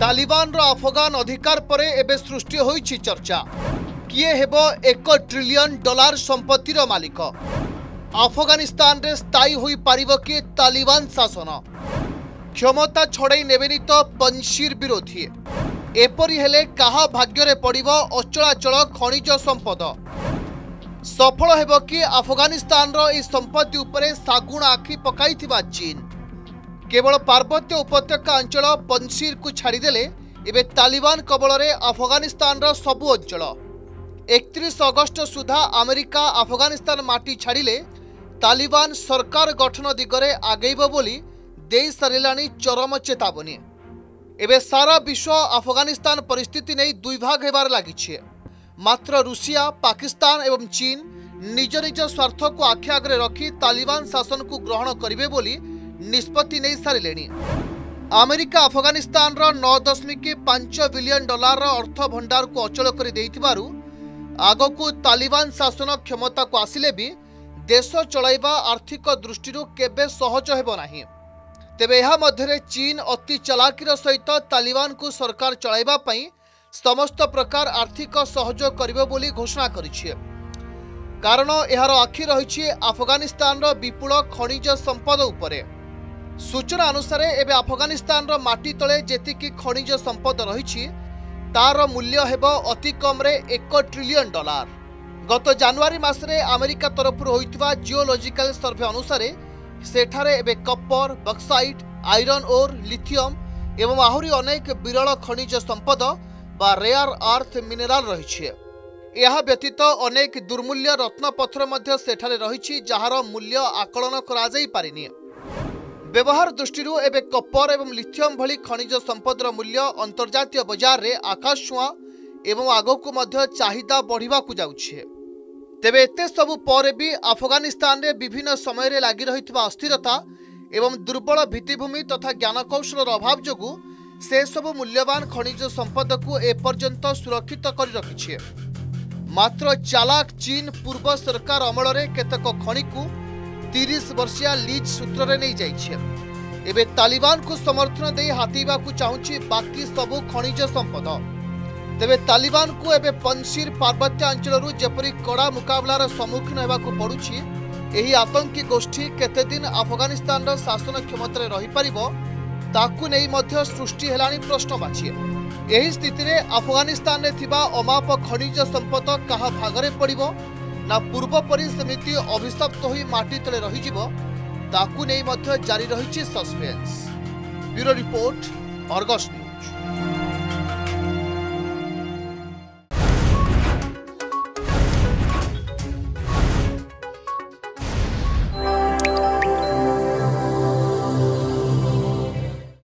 ତାଲିବାନର ଆଫଗାନ ଅଧିକାର ପରେ ଏବେ ସୃଷ୍ଟି ହୋଇଛି ଚର୍ଚ୍ଚା କିଏ ହେବ ଏକ ଟ୍ରିଲିୟନ୍ ଡଲାର ସମ୍ପତ୍ତିର ମାଲିକ ଆଫଗାନିସ୍ତାନରେ ସ୍ଥାୟୀ ହୋଇପାରିବ କି ତାଲିବାନ ଶାସନ କ୍ଷମତା ଛଡ଼େଇ ନେବେନି ତ ବନଶୀର ବିରୋଧୀ ଏପରି ହେଲେ କାହା ଭାଗ୍ୟରେ ପଡ଼ିବ ଅଚଳାଚଳ ଖଣିଜ ସମ୍ପଦ ସଫଳ ହେବ କି ଆଫଗାନିସ୍ତାନର ଏହି ସମ୍ପତ୍ତି ଉପରେ ଶାଗୁଣ ଆଖି ପକାଇଥିବା ଚୀନ୍ কেবল পার্বত্য উপত্যকা অঞ্চল পনসিরকু ছাড়িদেলে এবে তালিবান কবলরে আফগানিস্তানর সবু অঞ্চল একত্রিশ অগস্ট সুদ্ধা আমেরিকা আফগানিস্তান মাটি ছাড়িলে তালিবান সরকার গঠন দিগরে আগেইব বলি দেই সারিলানি চরম চেতাবনী এবে সারা বিশ্ব আফগানিস্তান পরিস্থিতি নেই দুই ভাগ হেবার লাগিছে মাত্র রুষিয়া পাকিস্তান এবং চীন নিজ নিজ স্বার্থক আখি আগে রাখি তালিবান শাসনকু গ্রহণ করবে বলে ନିଷ୍ପତ୍ତି ନେଇସାରିଲେଣି ଆମେରିକା ଆଫଗାନିସ୍ତାନର ନଅ ଦଶମିକ ପାଞ୍ଚ ବିଲିୟନ ଡଲାରର ଅର୍ଥ ଭଣ୍ଡାରକୁ ଅଚଳ କରି ଦେଇଥିବାରୁ ଆଗକୁ ତାଲିବାନ ଶାସନ କ୍ଷମତାକୁ ଆସିଲେ ବି ଦେଶ ଚଳାଇବା ଆର୍ଥିକ ଦୃଷ୍ଟିରୁ କେବେ ସହଜ ହେବ ନାହିଁ ତେବେ ଏହା ମଧ୍ୟରେ ଚୀନ ଅତି ଚାଲାକିର ସହିତ ତାଲିବାନକୁ ସରକାର ଚଳାଇବା ପାଇଁ ସମସ୍ତ ପ୍ରକାର ଆର୍ଥିକ ସହଯୋଗ କରିବ ବୋଲି ଘୋଷଣା କରିଛି କାରଣ ଏହାର ଆଖି ରହିଛି ଆଫଗାନିସ୍ତାନର ବିପୁଳ ଖଣିଜ ସମ୍ପଦ ଉପରେ ସୂଚନା ଅନୁସାରେ ଏବେ ଆଫଗାନିସ୍ତାନର ମାଟି ତଳେ ଯେତିକି ଖଣିଜ ସମ୍ପଦ ରହିଛି ତାର ମୂଲ୍ୟ ହେବ ଅତି କମ୍ରେ ଏକ ଟ୍ରିଲିୟନ୍ ଡଲାର ଗତ ଜାନୁଆରୀ ମାସରେ ଆମେରିକା ତରଫରୁ ହୋଇଥିବା ଜିଓଲୋଜିକାଲ ସର୍ଭେ ଅନୁସାରେ ସେଠାରେ ଏବେ copper bauxite iron ore lithium ଏବଂ ଆହୁରି ଅନେକ ବିରଳ ଖଣିଜ ସମ୍ପଦ ବା ରେୟାର ଆର୍ଥ ମିନେରାଲ ରହିଛି ଏହା ବ୍ୟତୀତ ଅନେକ ଦୁର୍ମୂଲ୍ୟ ରତ୍ନପଥର ମଧ୍ୟ ସେଠାରେ ରହିଛି ଯାହାର ମୂଲ୍ୟ ଆକଳନ କରାଯାଇପାରିନି ବ୍ୟବହାର ଦୃଷ୍ଟିରୁ ଏବେ କପର ଏବଂ ଲିଥିୟମ୍ ଭଳି ଖଣିଜ ସମ୍ପଦର ମୂଲ୍ୟ ଅନ୍ତର୍ଜାତୀୟ ବଜାରରେ ଆକାଶଛୁଆଁ ଏବଂ ଆଗକୁ ମଧ୍ୟ ଚାହିଦା ବଢ଼ିବାକୁ ଯାଉଛି ତେବେ ଏତେ ସବୁ ପରେ ବି ଆଫଗାନିସ୍ତାନରେ ବିଭିନ୍ନ ସମୟରେ ଲାଗି ରହିଥିବା ଅସ୍ଥିରତା ଏବଂ ଦୁର୍ବଳ ଭିତ୍ତିଭୂମି ତଥା ଜ୍ଞାନକୌଶଳର ଅଭାବ ଯୋଗୁଁ ସେସବୁ ମୂଲ୍ୟବାନ ଖଣିଜ ସମ୍ପଦକୁ ଏପର୍ଯ୍ୟନ୍ତ ସୁରକ୍ଷିତ କରି ରଖିଛି ମାତ୍ର ଚାଲାକ୍ ଚୀନ୍ ପୂର୍ବ ସରକାର ଅମଳରେ କେତେକ ଖଣିକୁ তিরিশ বর্ষিয়া লিজ সূত্রে নিয়ে যাইছে এবে তালিবানকে সমর্থন দিয়ে হাতেইবা চাহুছে বাকি সবু খনিজ সম্পদ তেবে তালিবানকে এবে পনসির পার্বত্যাঞ্চলর যেপরি কড়া মুকাবলার সম্মুখীন হওয়া পড়ুছে এই আতঙ্কী গোষ্ঠী কেতেদিন আফগানিস্তানর শাসন ক্ষমতায় রহিপারিব তাকে নেই মধ্য সৃষ্টি হেলানি প্রশ্নবাচী এই স্থিতিরে আফগানিস্তানে থিবা অমাপ খনিজ সম্পদ কাহা ভাগরে পড়িব ନା ପୂର୍ବପରି ସେମିତି ଅଭିଶପ୍ତ ହୋଇ ମାଟି ତଳେ ରହିଯିବ ତାକୁ ନେଇ ମଧ୍ୟ ଜାରି ରହିଛି suspense bureau report Argus news